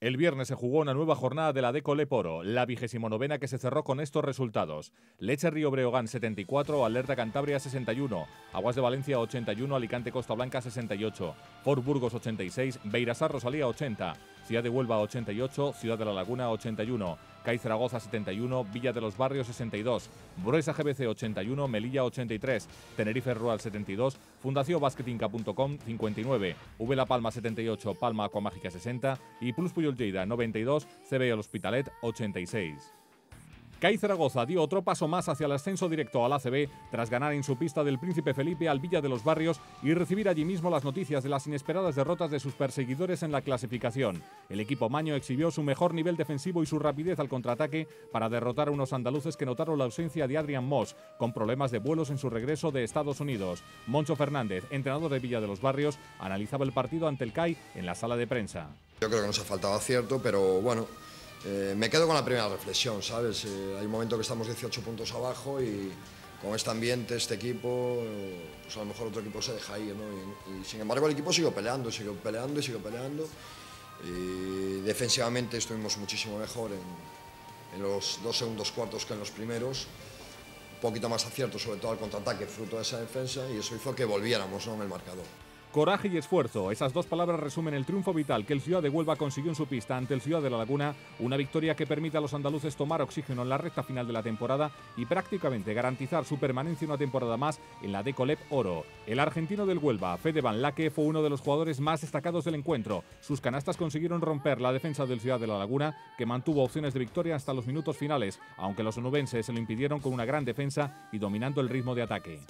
El viernes se jugó una nueva jornada de la Deco Leporo, la vigésimo novena que se cerró con estos resultados. Leche Río Breogán 74, Alerta Cantabria 61, Aguas de Valencia 81, Alicante Costa Blanca 68, Fort Burgos 86, Beirasar Rosalía 80, Ciudad de Huelva 88, Ciudad de la Laguna 81, CAI Zaragoza 71, Villa de los Barrios 62, Bruesa GBC 81, Melilla 83, Tenerife Rural 72, Fundación Basketinca.com 59, V La Palma 78, Palma Acuamágica 60 y Plus Puyol Lleida 92, CB El Hospitalet 86. CAI Zaragoza dio otro paso más hacia el ascenso directo al ACB tras ganar en su pista del Príncipe Felipe al Villa de los Barrios y recibir allí mismo las noticias de las inesperadas derrotas de sus perseguidores en la clasificación. El equipo maño exhibió su mejor nivel defensivo y su rapidez al contraataque para derrotar a unos andaluces que notaron la ausencia de Adrian Moss, con problemas de vuelos en su regreso de Estados Unidos. Moncho Fernández, entrenador de Villa de los Barrios, analizaba el partido ante el CAI en la sala de prensa. Yo creo que nos ha faltado acierto, pero bueno, eh, me quedo con la primera reflexión, ¿sabes? Eh, hay un momento que estamos 18 puntos abajo y con este ambiente, este equipo, pues a lo mejor otro equipo se deja ir, ¿no? Y, sin embargo el equipo sigue peleando, sigue peleando y sigue peleando. Y defensivamente estuvimos muchísimo mejor en, en los dos segundos cuartos que en los primeros. Un poquito más acierto, sobre todo al contraataque, fruto de esa defensa, y eso hizo que volviéramos ¿no? en el marcador. Coraje y esfuerzo, esas dos palabras resumen el triunfo vital que el Ciudad de Huelva consiguió en su pista ante el Ciudad de la Laguna, una victoria que permite a los andaluces tomar oxígeno en la recta final de la temporada y prácticamente garantizar su permanencia una temporada más en la Decolep Oro. El argentino del Huelva, Fede Van Laque, fue uno de los jugadores más destacados del encuentro. Sus canastas consiguieron romper la defensa del Ciudad de la Laguna, que mantuvo opciones de victoria hasta los minutos finales, aunque los onubenses se lo impidieron con una gran defensa y dominando el ritmo de ataque.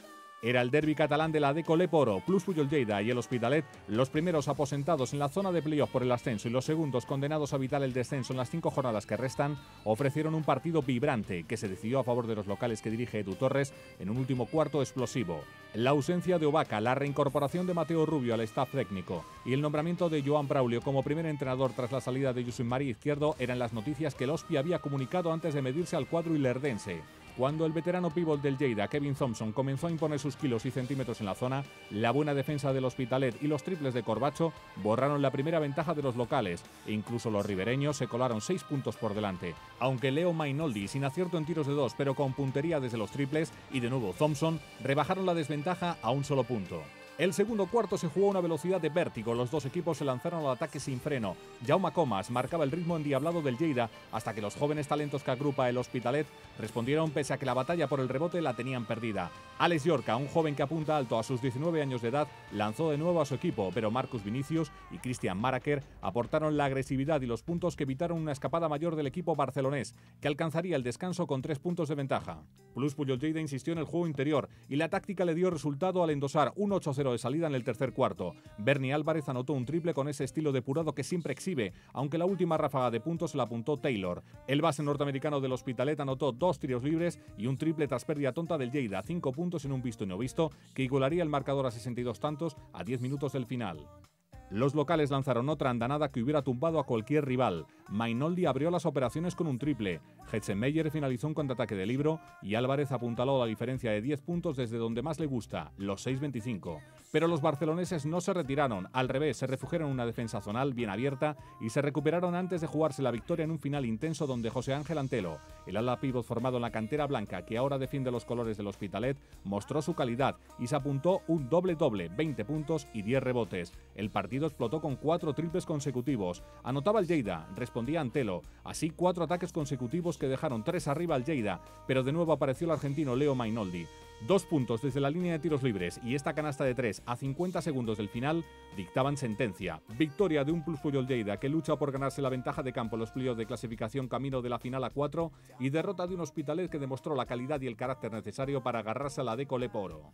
Era el derby catalán de la Deco Leporo, Plus Puyol Lleida y el Hospitalet, los primeros aposentados en la zona de playoff por el ascenso y los segundos condenados a evitar el descenso en las cinco jornadas que restan, ofrecieron un partido vibrante que se decidió a favor de los locales que dirige Edu Torres en un último cuarto explosivo. La ausencia de Ovaca, la reincorporación de Mateo Rubio al staff técnico y el nombramiento de Joan Braulio como primer entrenador tras la salida de José María Izquierdo eran las noticias que el Hospi había comunicado antes de medirse al cuadro ilerdense. Cuando el veterano pívot del Lleida, Kevin Thompson, comenzó a imponer sus kilos y centímetros en la zona, la buena defensa del Hospitalet y los triples de Corbacho borraron la primera ventaja de los locales e incluso los ribereños se colaron seis puntos por delante. Aunque Leo Mainoldi, sin acierto en tiros de dos pero con puntería desde los triples, y de nuevo Thompson, rebajaron la desventaja a un solo punto. El segundo cuarto se jugó a una velocidad de vértigo. Los dos equipos se lanzaron al ataque sin freno. Jaume Comas marcaba el ritmo endiablado del Lleida hasta que los jóvenes talentos que agrupa el Hospitalet respondieron pese a que la batalla por el rebote la tenían perdida. Alex Yorca, un joven que apunta alto a sus 19 años de edad, lanzó de nuevo a su equipo, pero Marcus Vinicius y Christian Maraker aportaron la agresividad y los puntos que evitaron una escapada mayor del equipo barcelonés, que alcanzaría el descanso con tres puntos de ventaja. Plus Puyol Lleida insistió en el juego interior y la táctica le dio resultado al endosar un 8-0 de salida en el tercer cuarto. Bernie Álvarez anotó un triple con ese estilo depurado que siempre exhibe, aunque la última ráfaga de puntos la apuntó Taylor. El base norteamericano del Hospitalet anotó dos tiros libres y un triple tras pérdida tonta del Lleida, cinco puntos en un visto y no visto, que igualaría el marcador a 62 tantos a 10 minutos del final. Los locales lanzaron otra andanada que hubiera tumbado a cualquier rival. Mainoldi abrió las operaciones con un triple. Hetzenmeyer finalizó un contraataque de libro y Álvarez apuntaló la diferencia de 10 puntos desde donde más le gusta, los 6-25. Pero los barceloneses no se retiraron, al revés, se refugiaron en una defensa zonal bien abierta y se recuperaron antes de jugarse la victoria en un final intenso donde José Ángel Antelo, el ala pívot formado en la cantera blanca que ahora defiende los colores del Hospitalet, mostró su calidad y se apuntó un doble-doble, 20 puntos y 10 rebotes. El partido explotó con cuatro triples consecutivos. Anotaba el Lleida, respondía Antelo. Así cuatro ataques consecutivos que dejaron tres arriba al Lleida, pero de nuevo apareció el argentino Leo Mainoldi. Dos puntos desde la línea de tiros libres y esta canasta de tres a 50 segundos del final dictaban sentencia. Victoria de un Plus Puyol Lleida que lucha por ganarse la ventaja de campo en los plios de clasificación camino de la final a 4 y derrota de un Hospitalet que demostró la calidad y el carácter necesario para agarrarse a la Deco Leporo.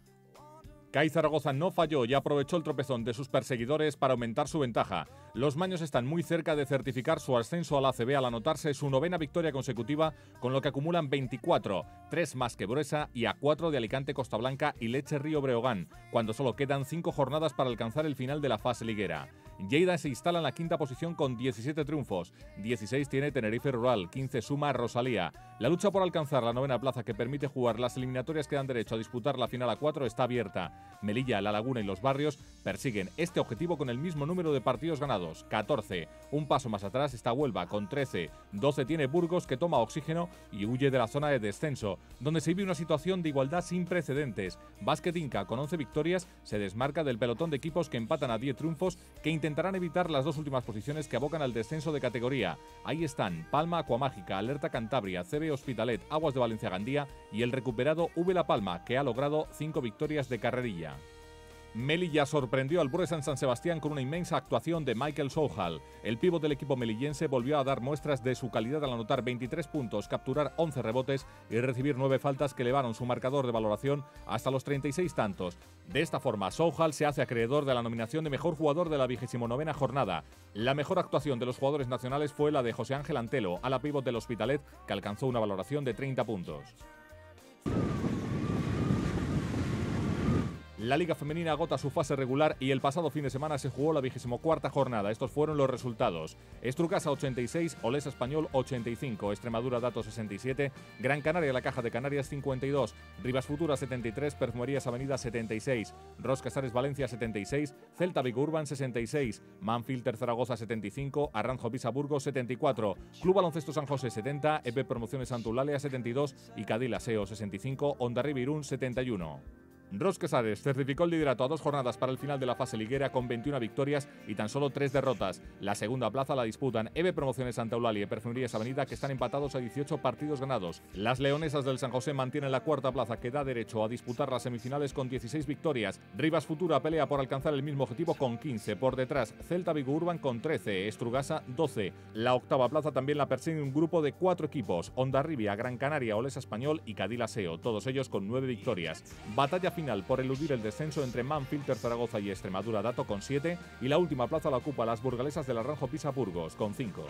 CAI Zaragoza no falló y aprovechó el tropezón de sus perseguidores para aumentar su ventaja. Los maños están muy cerca de certificar su ascenso al ACB al anotarse su novena victoria consecutiva, con lo que acumulan 24, 3 más que Bruesa y a 4 de Alicante Costa Blanca y Leche Río Breogán, cuando solo quedan 5 jornadas para alcanzar el final de la fase liguera. Lleida se instala en la quinta posición con 17 triunfos. 16 tiene Tenerife Rural, 15 suma Rosalía. La lucha por alcanzar la novena plaza que permite jugar las eliminatorias que dan derecho a disputar la final a 4 está abierta. Melilla, La Laguna y Los Barrios persiguen este objetivo con el mismo número de partidos ganados, 14. Un paso más atrás está Huelva con 13. 12 tiene Burgos que toma oxígeno y huye de la zona de descenso, donde se vive una situación de igualdad sin precedentes. Básquet Inca con 11 victorias se desmarca del pelotón de equipos que empatan a 10 triunfos que intentarán evitar las dos últimas posiciones que abocan al descenso de categoría. Ahí están Palma, Acuamágica, Alerta Cantabria, CB Hospitalet, Aguas de Valencia Gandía y el recuperado V La Palma, que ha logrado 5 victorias de carrerilla. Melilla sorprendió al Buesa en San Sebastián con una inmensa actuación de Michael Souhal. El pívot del equipo melillense volvió a dar muestras de su calidad al anotar 23 puntos, capturar 11 rebotes y recibir 9 faltas que elevaron su marcador de valoración hasta los 36 tantos. De esta forma, Souhal se hace acreedor de la nominación de mejor jugador de la 29 jornada. La mejor actuación de los jugadores nacionales fue la de José Ángel Antelo, a la pívot del Hospitalet, que alcanzó una valoración de 30 puntos. La Liga Femenina agota su fase regular y el pasado fin de semana se jugó la vigésimo cuarta jornada. Estos fueron los resultados. Estrucasa 86, Olesa Español 85, Extremadura Dato 67, Gran Canaria La Caja de Canarias 52, Rivas Futura 73, Perfumerías Avenida 76, Roscasares Valencia 76, Celta Vigo Urban 66, Manfilter Zaragoza 75, Arranjo Pisa Burgos 74, Club Baloncesto San José 70, EP Promociones Santulalia 72 y Cadil Aseo 65, Onda Irún 71. Ros Quesares certificó el liderato a dos jornadas para el final de la fase liguera con 21 victorias y tan solo tres derrotas. La segunda plaza la disputan EVE Promociones Santa Eulalia y Perfumerías Avenida que están empatados a 18 partidos ganados. Las leonesas del San José mantienen la cuarta plaza que da derecho a disputar las semifinales con 16 victorias. Rivas Futura pelea por alcanzar el mismo objetivo con 15. Por detrás, Celta Vigo Urban con 13, Estrugasa 12. La octava plaza también la persigue un grupo de cuatro equipos, Ondarribia, Gran Canaria, Olesa Español y Cadil Aseo, todos ellos con nueve victorias. Batalla final por eludir el descenso entre Manfilter Zaragoza y Extremadura Dato con 7 y la última plaza la ocupa las burgalesas del Arranjo Pisa Burgos con 5.